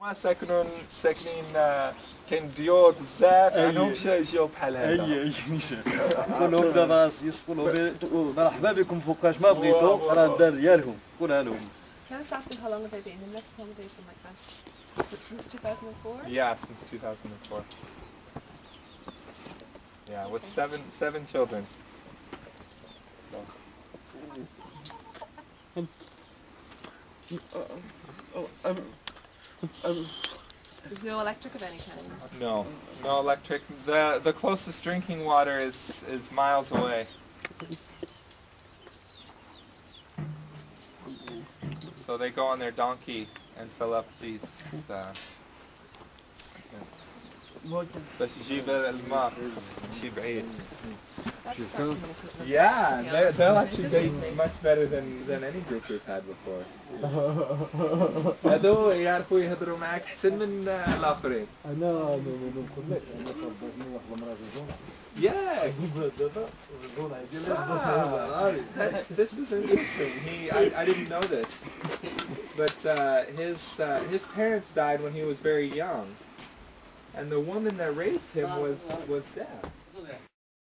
ما ساكنون ساكنين آه، كان ديور بزاف أي. عندهم شي جاو بحال اي هذا اي نيشان قول لهم دابا يقولوا بي- مرحبا بكم فوقاش ما بغيتوا راه الدار ديالهم قولها لهم Can I just ask you how long have they been in this accommodation like this? Is it since 2004? Yeah, since 2004. Yeah, with seven seven children. So, there's no electric of any kind. no, no electric. The the closest drinking water is is miles away. So they go on their donkey and fill up these. Uh, بس يجيب الماء خاصك تمشي بعيد. That's She's not done. common equipment. Yeah, to be they, honest. they'll They actually should be be. much better than, than any group we've had before. هذو يعرفوا يهضروا معك أحسن من آه، الآخرين. انا ما نقولكش انا واحد المراه في الزون Yeah. دابا الزون Ah, that's, this is interesting. He, I, I didn't know this, but uh, his uh, his parents died when he was very young, and the woman that raised him was was deaf.